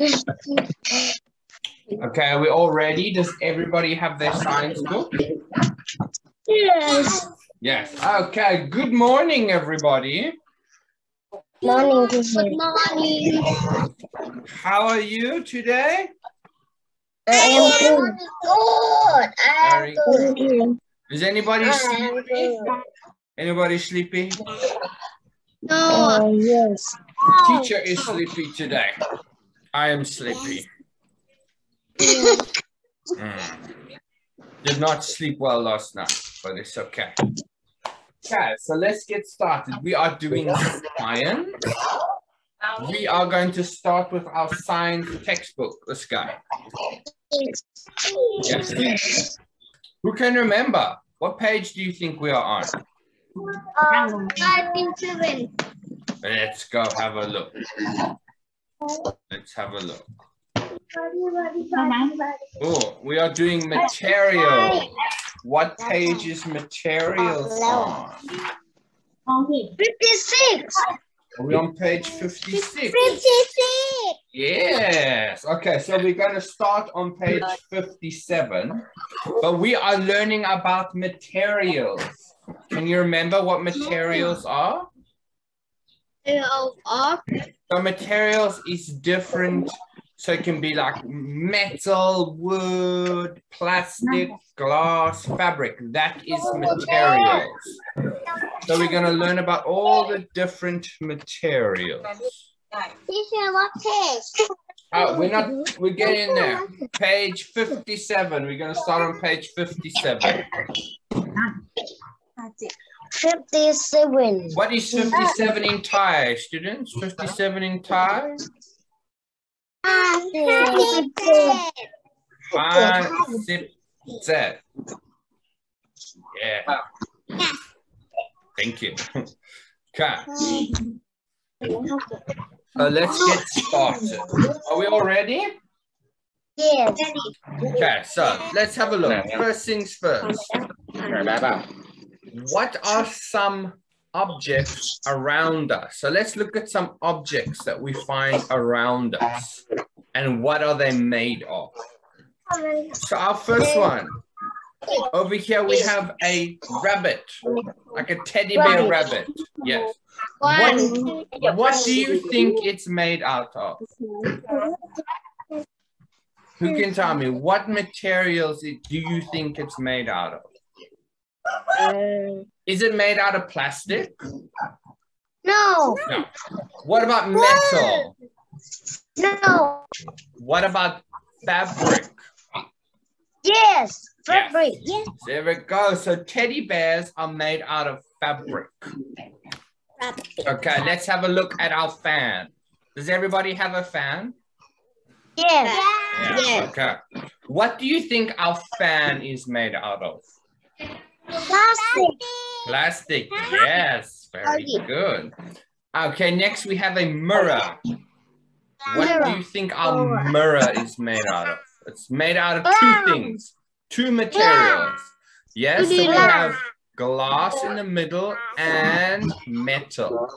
Okay, are we all ready? Does everybody have their science book? Yes. Yes. Okay, good morning, everybody. Morning. Good morning. How are you today? I am good. Good. I Very am good. Is anybody I sleepy? Anybody sleepy? No. Oh, yes. Teacher is sleepy today. I am sleepy. Mm. Did not sleep well last night, but it's okay. Okay, so let's get started. We are doing science. We are going to start with our science textbook. This guy. Yes. Who can remember? What page do you think we are on? Um, five and seven. Let's go have a look. Let's have a look. Oh, we are doing material. What page is materials on? Fifty-six. Are we on page 56? Fifty-six. Yes. Okay, so we're going to start on page 57, but we are learning about materials. Can you remember what materials are? So materials is different. So it can be like metal, wood, plastic, glass, fabric. That is materials. So we're going to learn about all the different materials. Teacher, what page? Oh, we're not, we're getting there. Page 57. We're going to start on page 57. Fifty-seven. What is 57 in Thai, students? 57 in Thai? Five, six, seven. Yeah. Thank you. Okay. So uh, let's get started. Are we all ready? Yes. Okay, so let's have a look. First things first. What are some objects around us? So let's look at some objects that we find around us. And what are they made of? So our first one. Over here we have a rabbit, like a teddy bear rabbit. Yes. What, what do you think it's made out of? Who can tell me what materials do you think it's made out of? Is it made out of plastic? No. No. What about metal? No. What about fabric? Yes. Fabric. Yes. There we go. So teddy bears are made out of fabric. Okay, let's have a look at our fan. Does everybody have a fan? Yes. Yeah. Okay. What do you think our fan is made out of? Plastic. Plastic. Yes. Very good. Okay, next we have a mirror. What do you think our mirror is made out of? It's made out of two things, two materials. Yes, so we have glass in the middle and metal.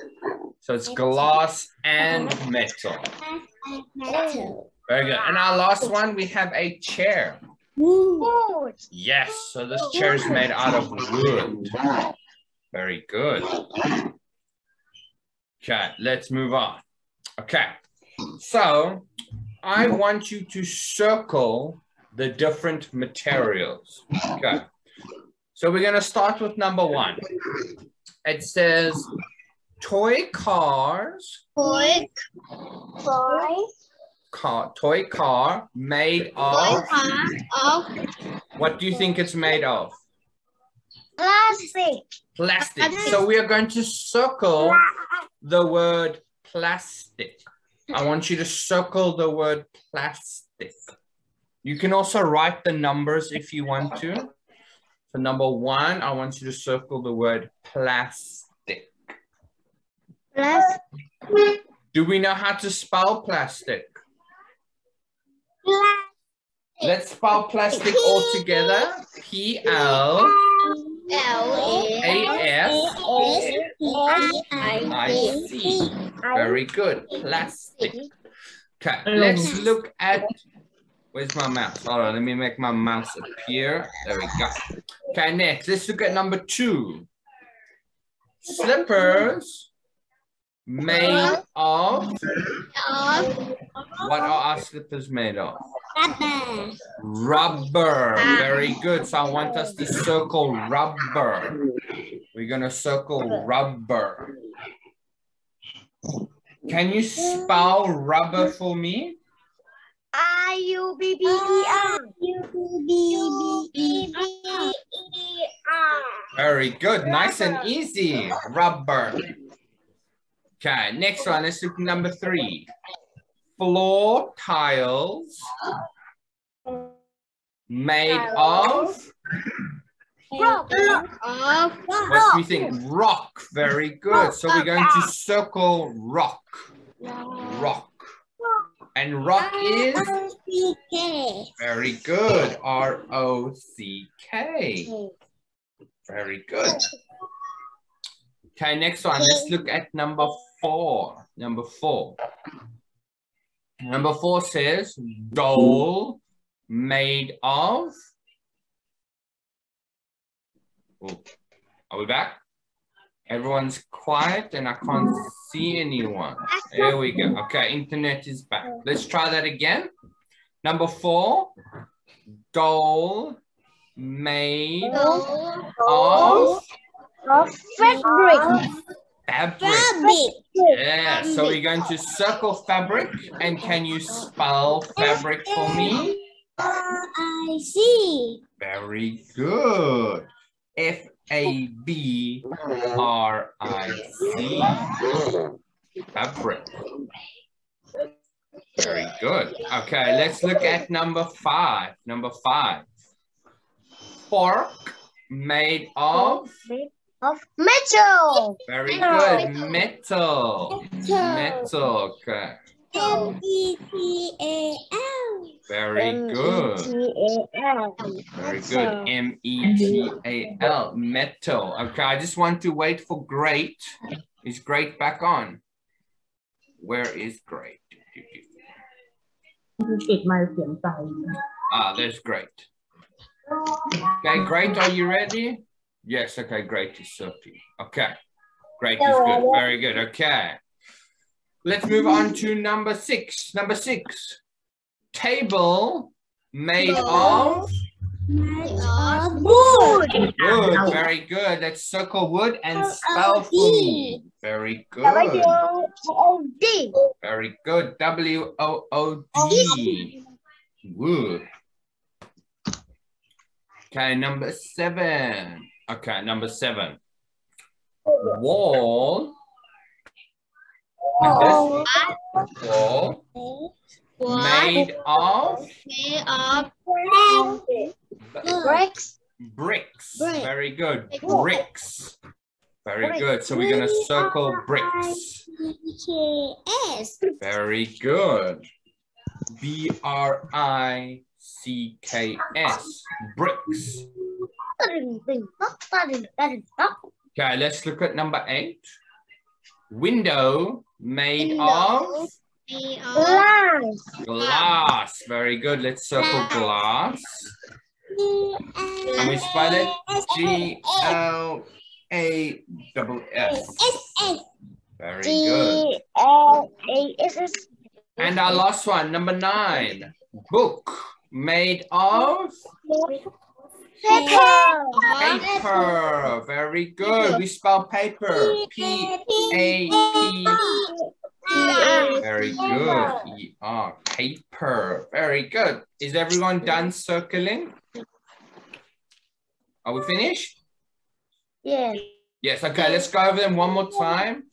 So it's glass and metal. Very good. And our last one, we have a chair. Wood. Yes, so this chair is made out of wood. Very good. Okay, let's move on. Okay, so I want you to circle the different materials. Okay, so we're going to start with number one. It says toy cars, Toy. Toy. Car, toy car made of, Of what do you think it's made of? plastic. Plastic. So we are going to circle the word plastic. I want you to circle the word plastic. You can also write the numbers if you want to. So number one, I want you to circle the word plastic. Plastic. Do we know how to spell plastic? Let's spell plastic all together. P L L A S I C. Very good. Plastic. Okay, let's look at, where's my mouse? Hold on, let me make my mouse appear. There we go. Okay, next, let's look at number two. Slippers made of, Of what are our slippers made of? rubber. Rubber, very good. So I want us to circle rubber. We're gonna circle rubber. Can you spell rubber for me? R U B B E R. U B B E R. Very good, nice and easy, rubber. Okay, next one, let's look at number three. Floor tiles made of. What do we think? Rock, very good. So we're going to circle rock, rock. And rock is very good, R-O-C-K. Very good. Okay, next one. Let's look at number four. Number four. Number four says doll made of. Oh, are we back? Everyone's quiet and I can't see anyone. There we go. Okay, internet is back. Let's try that again. Number four, doll made of Of fabric. Fabric. Fabric. Yeah, so we're going to circle fabric and can you spell fabric for me? I see. Very good. F A B R I C. Fabric. Very good. Okay, let's look at number five. Number five. Fork made of of metal. Very good. Metal. Metal. okay. M E T A L. Very good. Very good. M E T A L. Metal. Okay, I just want to wait for great. Is great back on? Where is great? Ah, that's great. Okay, great. Are you ready? Yes. Okay, great is Sophie. Okay, great is good. Very good. Okay. Let's move on to number six. Number six. Table made of Made Of wood. wood. Very good. Let's circle wood and spell for me. Very good. W-O-D. Very good. W O O D. Wood. Okay, number seven. Okay, number seven. Wall. Wall made of Made of bricks. bricks. Very good. Bricks. Very good. So we're gonna circle bricks. K-S. Very good. B R I C K S. Bricks. Okay, let's look at number eight. Window made of Made of glass. Very good. Let's circle glass. And we spell it G L A double S. Very good. G-L-A-S-S. And our last one, number nine. Book made of Paper. paper. Very good. We spell paper. P A P. Very good. E R. Paper. Very good. Is everyone done circling? Are we finished? Yeah. Yes. Okay. Let's go over them one more time.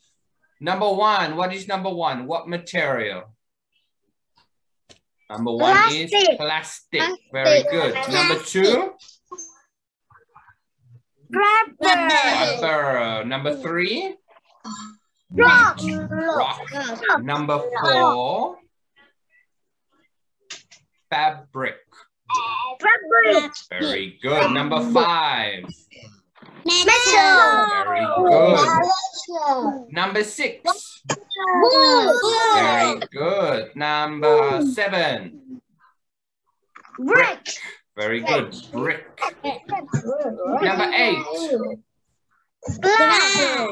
Number one. What is number one? What material? Number one is Plastic. plastic. Very good. Number two. Rubber. Rubber. Uh, number three. Rock. Rock. Number four. Fabric. Fabric. Very good. Number five. Metal. Very good. Number six. Very good. Number seven. Brick. Very good. Brick. Number eight. Black.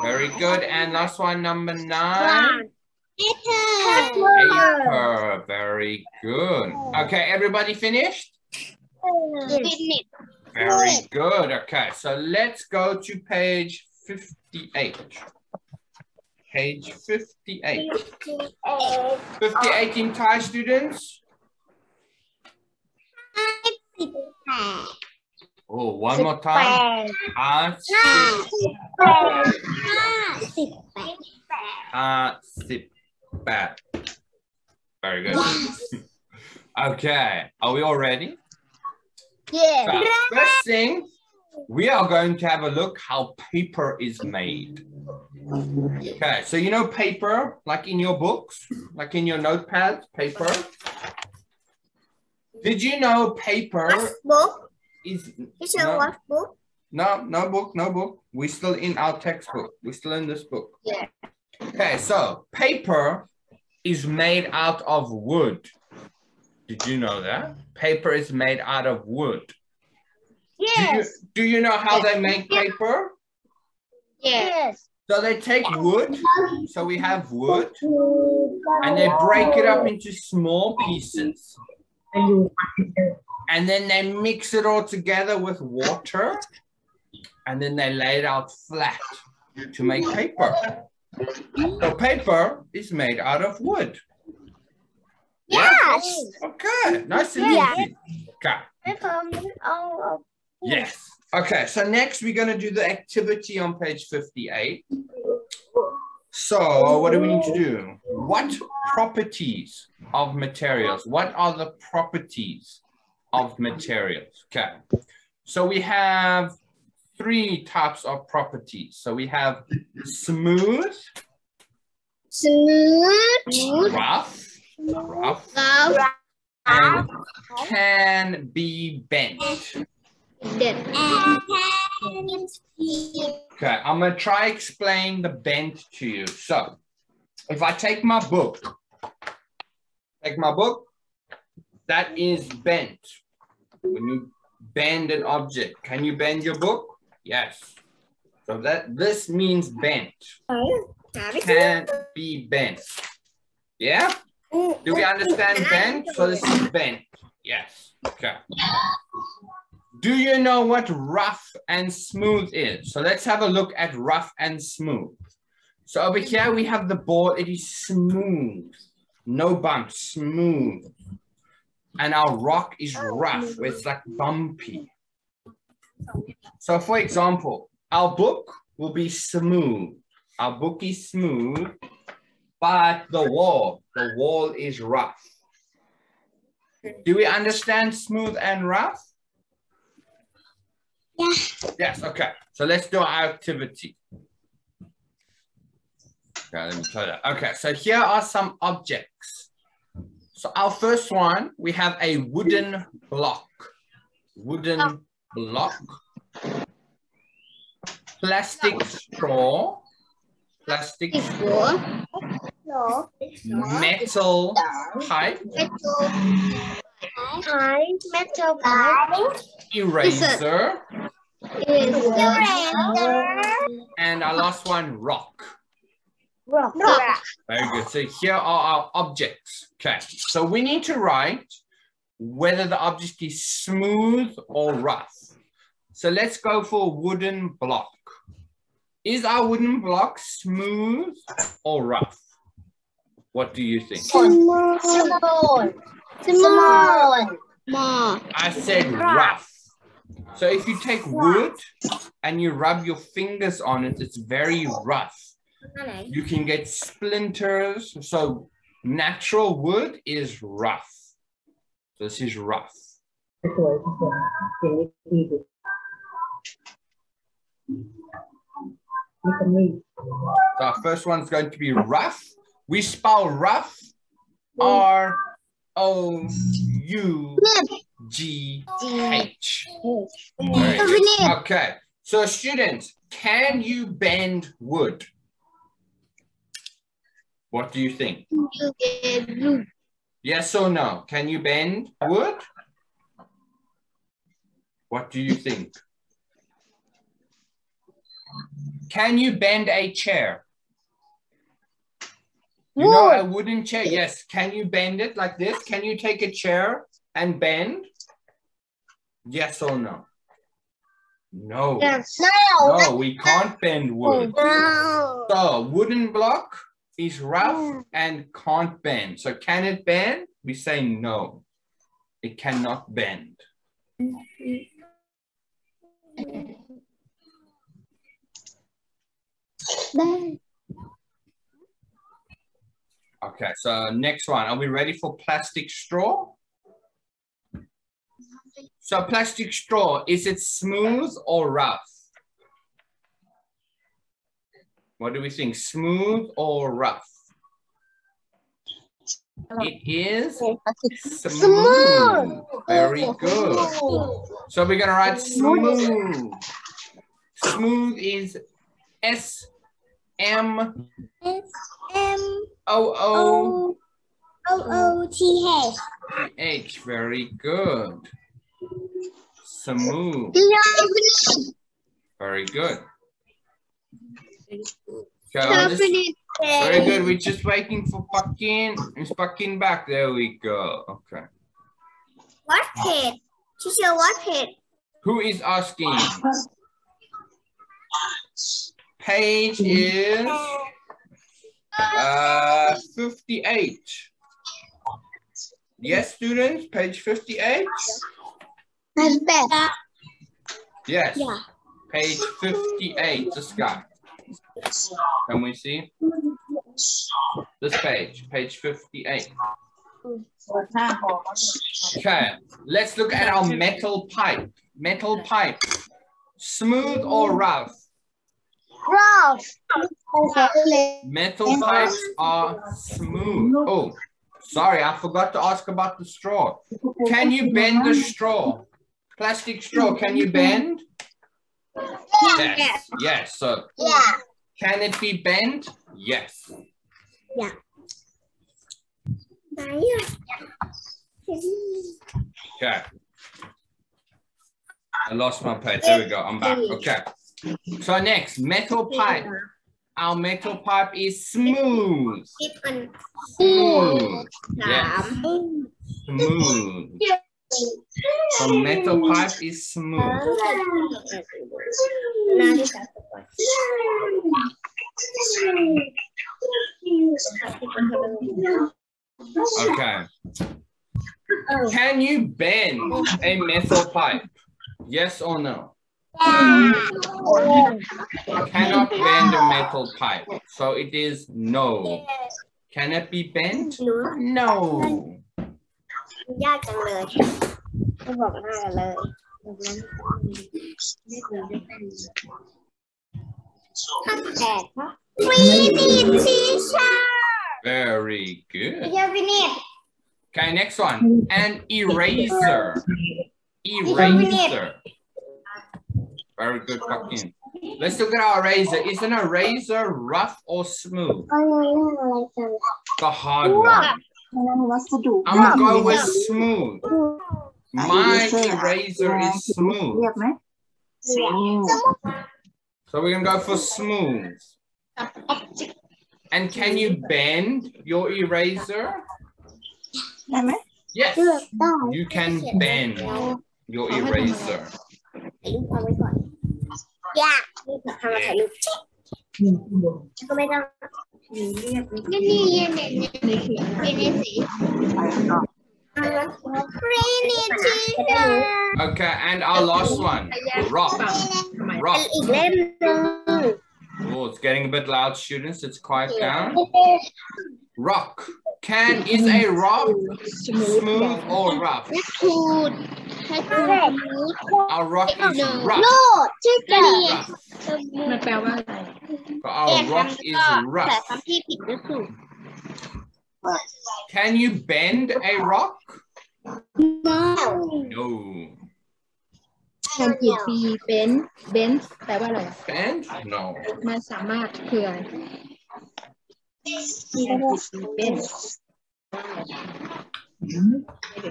Very good. And last one, number nine. Paper. Paper. Very good. Okay, everybody finished? Very good. Okay, so let's go to page 58. Page 58. 58 in Thai students? Oh, one more time. Ah, ah, sip, bad. Very good. Okay, are we all ready? Yeah. So, first thing, we are going to have a look how paper is made. Okay, so you know paper, like in your books, like in your notepad, paper. Did you know paper Book. is Is your no, what book? no, no book, no book. We're still in our textbook. We're still in this book. Yeah. Okay, so paper is made out of wood. Did you know that? Paper is made out of wood. Do you, Yes. do you know how they make paper? Yes. So they take wood, so we have wood, and they break it up into small pieces. And then they mix it all together with water, and then they lay it out flat to make paper. So paper is made out of wood. Yes. Okay, nice and Yeah. easy. Okay. Yes. Okay, so next we're going to do the activity on page 58. So what do we need to do? Oh. What properties of materials? What are the properties of materials? Okay. So we have three types of properties. So we have smooth, Smooth. rough, rough, Love. and can be bent. Okay, I'm gonna try explain the bend to you. So, if I take my book, take my book, that is bent. When you bend an object, can you bend your book? Yes. So that this means bent. Can be bent. Yeah? Do we understand bent? So this is bent. Yes. Okay. Do you know what rough and smooth is? So let's have a look at rough and smooth. So over here we have the board. It is smooth. No bumps, smooth. And our rock is oh, rough. It's like bumpy. So for example, our book will be smooth. Our book is smooth, but the wall, the wall is rough. Do we understand smooth and rough? Yeah. Yes, okay. So let's do our activity. Okay, let me try that. Okay, so here are some objects. So our first one, we have a wooden block. Wooden oh. block. Plastic straw. Plastic straw. No. Metal pipe. Metal. Pipe. Metal pipe. Eraser. Eraser. And our last one, rock. Rock. Very good. So here are our objects. Okay. So we need to write whether the object is smooth or rough. So let's go for wooden block. Is our wooden block smooth or rough? What do you think? Small. Small. Small. Small. I said rough. So if you take wood and you rub your fingers on it, it's very rough. You can get splinters. So natural wood is rough. This is rough. So our first one's going to be rough. We spell rough R O U G H. Very good. Okay. So students, can you bend wood? What do you think? you get blue Yes or no? Can you bend wood? What do you think? Can you bend a chair? You know a wooden chair? Yes. Can you bend it like this? Can you take a chair and bend? Yes or no? No. yes No, we can't bend wood. no So wooden block is rough mm. and can't bend. So can it bend? We say no. It cannot bend. bend. Okay, so next one. Are we ready for plastic straw? So plastic straw, is it smooth or rough? What do we think? Smooth or rough? It is smooth. Very good. So we're gonna write smooth. Smooth is S M S M O O O O T H H. Very good. Smooth. Very good. Okay, I'll very good. We're just waiting for Pakin. Is Pakin back? There we go. Okay. What pet? Teacher, what pet? Who is asking? Page mm-hmm. is uh, 58. Yes, students, page 58? Yes. Yeah. Page 58, this guy. Can we see? This page, page 58. Okay, let's look at our metal pipe. Metal pipe, smooth or rough? Metal pipes are smooth. Oh, sorry, I forgot to ask about the straw. Can you bend the straw? Plastic straw, can you bend? Yes, yes. So, Yeah. can it be bent? Yes. Yeah. Okay. I lost my page. There we go. I'm back. Okay. So next, metal pipe. Our metal pipe is smooth. Smooth. Yes. Smooth. So metal pipe is smooth. Okay. Can you bend a metal pipe? Yes or no? Cannot bend a metal pipe. So it is no. Can it be bent? No. ยากจังเลยไม่บอกหน้ากันเลยขั้นแปดฟินิชทีชา Very good. เยฟินิช Okay, next one. An eraser. Eraser. very good, Joaquin. Let's look at our eraser. Is an eraser rough or smooth? The hard one. I'm gonna go with smooth. My eraser is smooth. So we're gonna go for smooth. And can you bend your eraser? Yes, you can bend your eraser. ถ่ายรูปเอาไว้ก่อนยากนี่ทำมาถ่ายรูปก็ไม่ต้องนี่นี่เย็นเนี่ยเนี่ยเย็นเนี่ยสี ไปก่อน Okay, and our last one, rock. เป็น Rock. อีกเล่มหนึ่ง Oh, it's getting a bit loud, students. Let's quiet down. Rock. Can is a rock smooth or rough? ขูดให้ขูด Our rock is โน rough. ชื่อกัน rough. มันแปลว่าอะไร So our rock is แต่ rough. คำที่ผิดก็คือ Can you bend a rock? no No. คำผิดปีเบนซ์เบนซ์แปลว่าอะไร Bend? No. มันสามารถคืออะไร พี่อังกฤษปีเป็น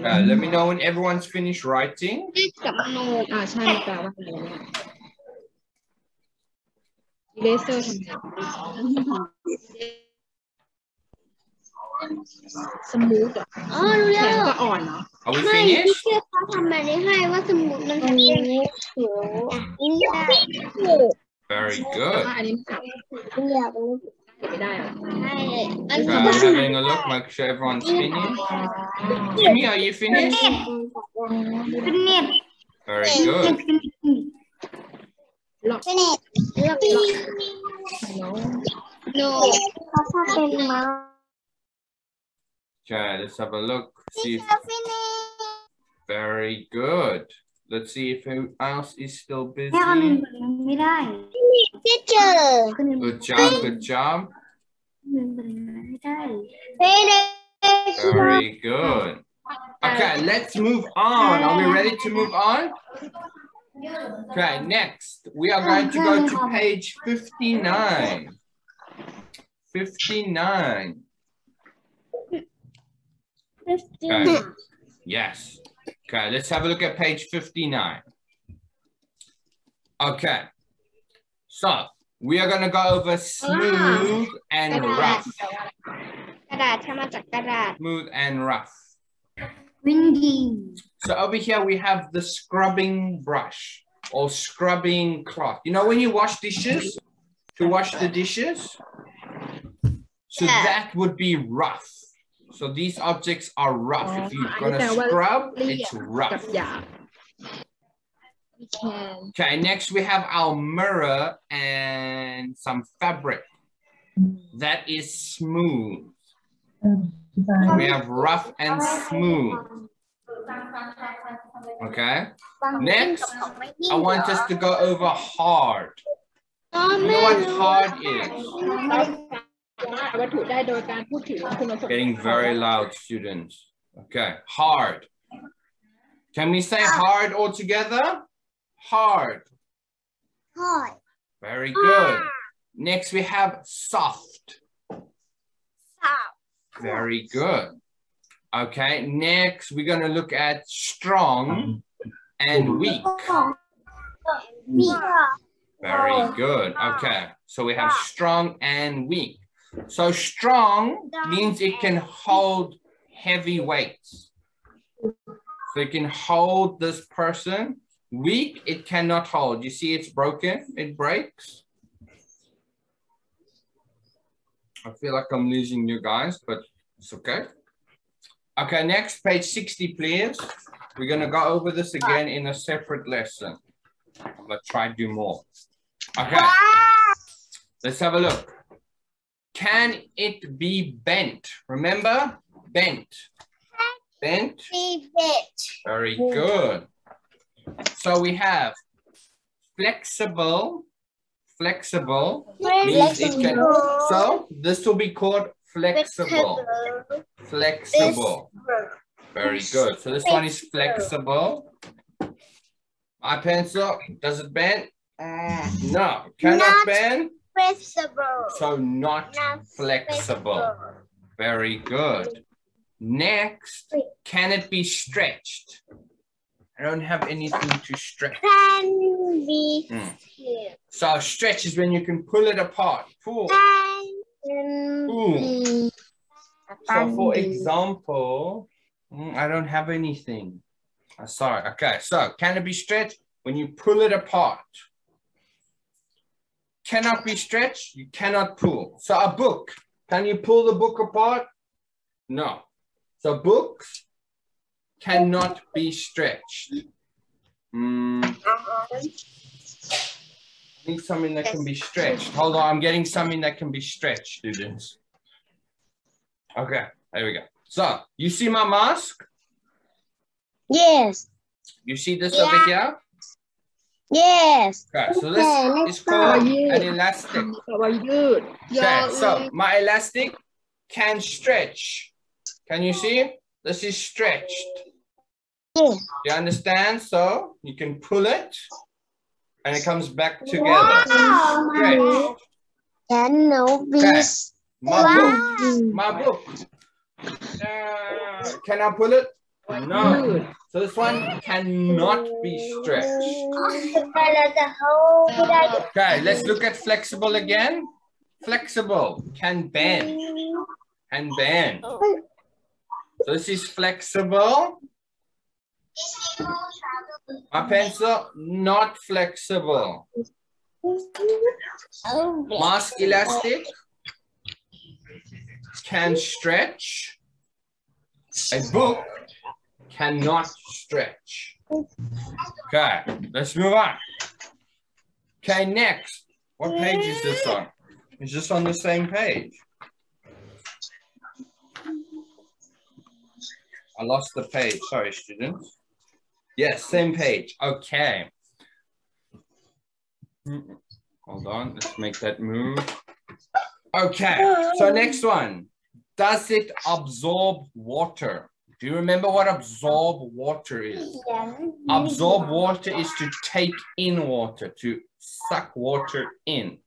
Uh, let me know when everyone's finished writing. กับโนดอ่าใช่แปลว่าอะไรเนี่ยเลเซอร์ทำไงสมูทเหรอ อ๋อรู้ แข็ แล้ ง ว ก็อ่อนเนาะ Are we ไม่พี่ finished? เชื่อเขาทำแบบนี้ให้ว่าสมุดมันทำอย่างนี้เขียวอินเดีย Very เพราะ good. ว่าอันนี้มันจับ อินเดียมัน ไม่ได้อะ ใช่อัน Okay, นี้ I'm having a look, make sure everyone's finished. Jimmy, are you finished? เป็นเน็ต Very good. หลอก เป็นเน็ตเลือกเลือก เนาะ โนเขาชอบเป็นมา Okay, let's have a look. See if ฟินิ very good. Let's see if who else is still busy. Teacher. Good job, good job. Very good. Okay, let's move on. Are we ready to move on? Okay, next, we are going to go to page 59. 59. 59. Okay. Yes. Okay, let's have a look at page 59. Okay. So we are going to go over smooth and rough. กระดาษทำมาจากกระดาษ Smooth and rough. วินดี้ So over here we have the scrubbing brush or scrubbing cloth. You know when you wash dishes, to wash the dishes? So Yeah. that would be rough. So these objects are rough. Ah, yeah. If you're gonna scrub, it's rough. Yeah. Okay, next we have our mirror and some fabric that is smooth. We have rough and smooth. Okay. Next, I want us to go over hard. You know what hard is? วัตถุได้โดยการพูดถึงคุณสมบัติ Getting very loud, students. Okay, hard. Can we say hard all together? Hard. หอย Very good. Next, we have soft. สาว Very good. Okay, next, we're going to look at strong and weak. มี Very good. Okay, so we have strong and weak. So strong means it can hold heavy weights. So it can hold this person. Weak, it cannot hold. You see it's broken, it breaks. I feel like I'm losing you guys, but it's okay. Okay, next, page 60, please. We're gonna go over this again in a separate lesson. I'm gonna try to do more. Okay, let's have a look. Can it be bent? Remember, bent. Bent. Be bent. Very good. So we have flexible, flexible. Flexible. can, so this will be called flexible. Flexible. Very good. So this one is flexible. My pencil, does it bend? Ah. No, cannot Not bend flexible So not Not flexible. Very good. Next, can it be stretched? I don't have anything to stretch. can be Mm. So stretch is when you can pull it apart. Pull. be So for example, mm, I don't have anything. Uh, sorry. Okay. So can it be stretched when you pull it apart? Cannot be stretched. You cannot pull. So a book. Can you pull the book apart? No. So books cannot be stretched. Mm, I need something that can be stretched. Hold on. I'm getting something that can be stretched, students. Okay, there we go. So you see my mask? yes You see this over here? Yes. Okay, so let's, okay, let's called an elastic. Okay, so my elastic can stretch. Can you see? This is stretched. Yes. You understand? So you can pull it and it comes back together. Wow, stretched. Can no be okay. My wow. book. My book. Uh, can I pull it? No. So this one cannot be stretched. Okay, let's look at flexible again. Flexible can bend. Can bend. So this is flexible. My pencil, not flexible. Mask elastic can stretch. A book cannot stretch. Okay, let's move on. Okay, next. What page is this on? Is this on the same page? I lost the page. Sorry, students. Yes, same page. Okay. Hold on. Let's make that move. Okay. So next one. Does it absorb water? Do you remember what absorb water is? Absorb water is to take in water, to suck water in.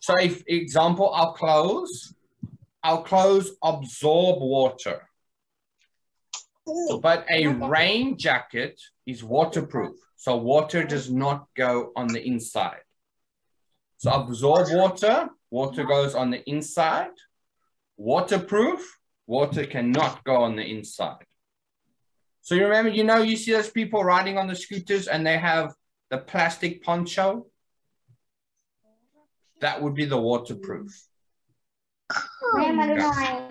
So if example, our clothes, our clothes absorb water. But a rain jacket is waterproof. So water does not go on the inside. So absorb water, water goes on the inside. Waterproof, water cannot go on the inside. So you remember, you know, you see those people riding on the scooters and they have the plastic poncho? That would be the waterproof. Okay.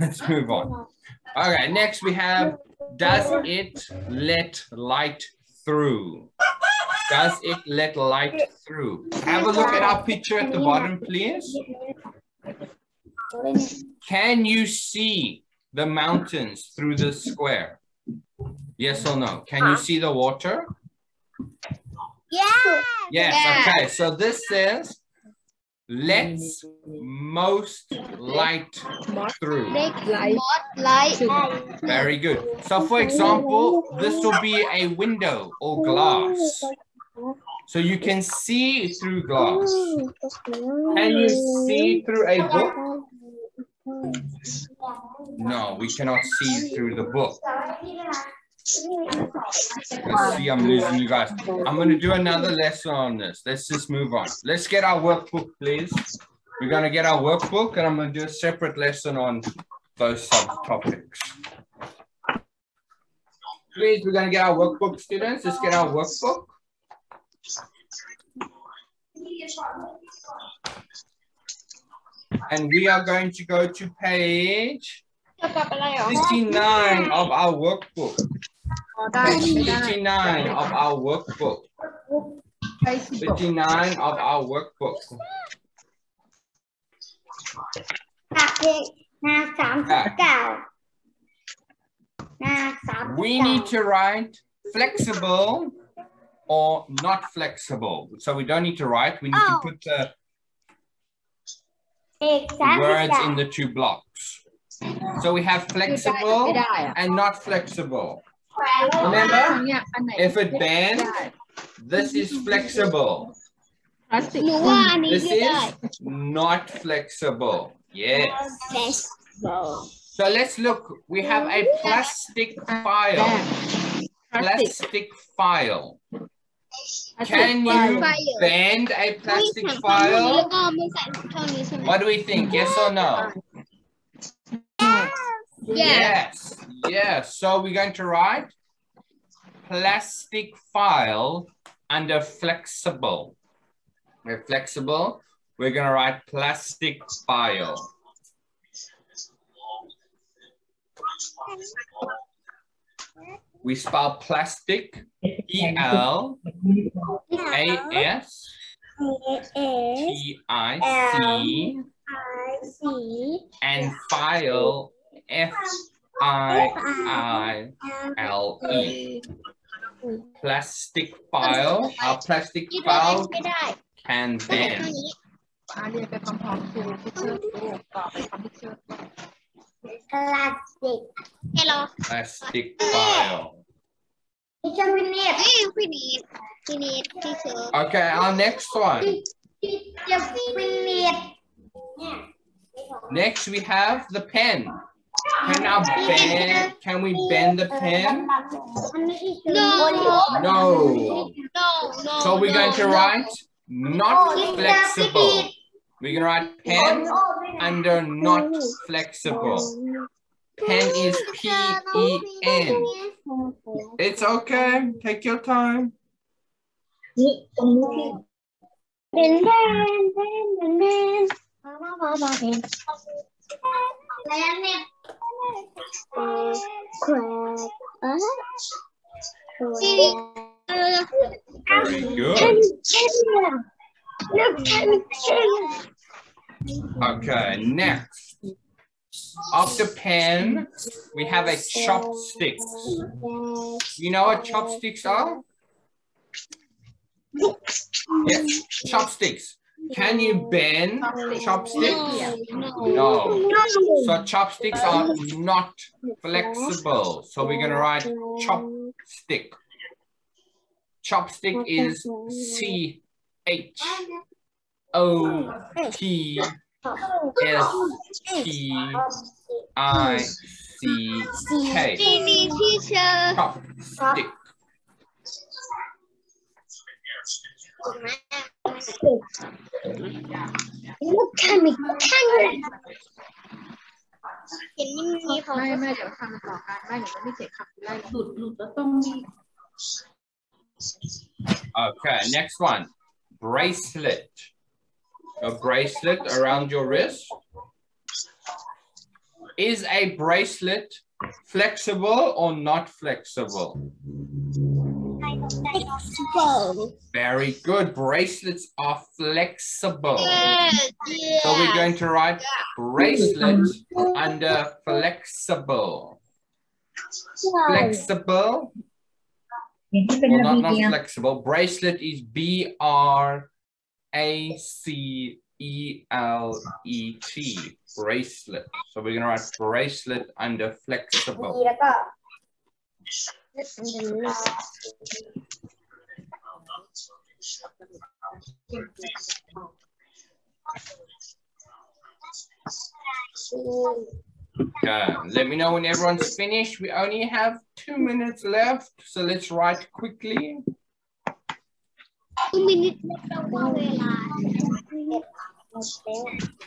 Let's move on. Okay, next we have, does it let light through? Does it let light through? Have a look at our picture at the bottom, please. Can you see the mountains through the square? Yes or no? Can you see the water? Yeah. Yes, okay. So this says, let's most light through. Light. Light. Very good. So for example, this will be a window or glass. So you can see through glass. Can you see through a book? No, we cannot see through the book. Let's see, I'm losing you guys. I'm going to do another lesson on this. Let's just move on. Let's get our workbook, please. We're going to get our workbook and I'm going to do a separate lesson on those subtopics. Please, we're going to get our workbook, students. Let's get our workbook. And we are going to go to page fifty-nine of our workbook. Page 59 of our workbook. 59 of our workbook. We need to write flexible or not flexible. So we don't need to write. We need to put the words in the two blocks. So we have flexible and not flexible. Remember, if it bends, this is flexible. This is not flexible. Yes. So let's look. We have a plastic file. Plastic file. Can you bend a plastic file? What do we think? Yes or no? Yes. Yes. So we're going to write plastic file under flexible. We're flexible. We're going to write plastic file we spell plastic P L A S T I C and file F I I L E. Plastic file. A plastic file can bend. Plastic. Hello. Plastic file. Teacher, we need. We need. We need teacher. Okay, our next one. Teacher, we need. Next, we have the pen. Can I bend? Can we bend the pen? No. No. No. no so we're no, going to write not flexible. We're gonna write pen under not flexible. Pen is P-E-N. It's okay, take your time. Very good. Okay, next. After pen, we have a chopsticks. You know what chopsticks are? Yes, chopsticks. Can you bend chopsticks? No. So chopsticks are not flexible. So we're going to write chopstick. Chopstick is C H O P S T I C K. ที่นี่ที่เชอร์ Chopstick. ลูกข้างมีข้างเลยเห็นนี่มีของ ไม่ไม่เดี๋ยวทำต่อกันไม่หนูไม่เขียนคำไล่หลุดหลุดแล้วต้องมี Okay, next one. Bracelet. a bracelet around your wrist? Is a bracelet flexible or not flexible? Flexible. Very good. Bracelets are flexible. Yeah, yeah. So we're going to write bracelet under flexible. Flexible. Well, not, not flexible. Bracelet is B R a C E L E T, bracelet. So we're going to write bracelet under flexible. Okay, let me know when everyone's finished. We only have two minutes left, so let's write quickly. มินิทต้องว่าเวลาคือ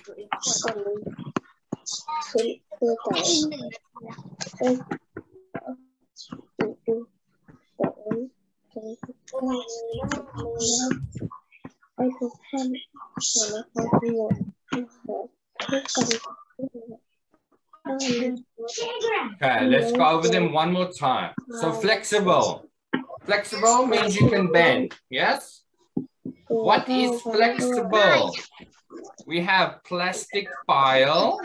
คือต่อเอ้ยดูต่อเอ้ยก็มีไอ้ทุกท่านเห็นไหมคะที่อยู่ที่ทุกคน Okay, let's go over them one more time. So flexible. Flexible means you can bend. Yes? What is flexible? We have plastic file.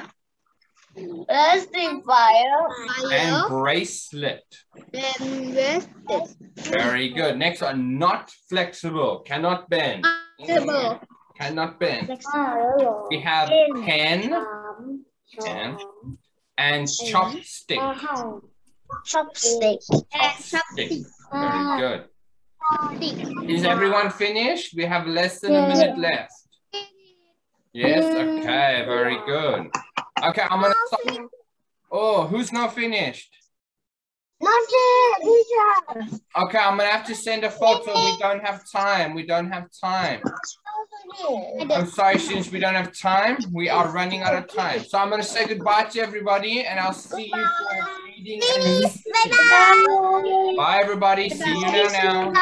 Plastic file. And bracelet. And bracelet. Very good. Next one, not flexible, cannot bend. Flexible. Cannot bend. We have pen. pen and chopstick. Uh-huh. Chopstick. Chopstick. Very uh-huh. good. Is everyone finished? We have less than a minute left. Yes, okay, very good. Okay, I'm gonna stop. Oh, who's not finished? Okay, I'm gonna have to send a photo. We don't have time. We don't have time. I'm sorry, since we don't have time, we are running out of time. So I'm gonna say goodbye to everybody and I'll see you for reading. Bye, everybody. See you now. now.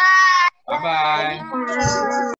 Bye bye.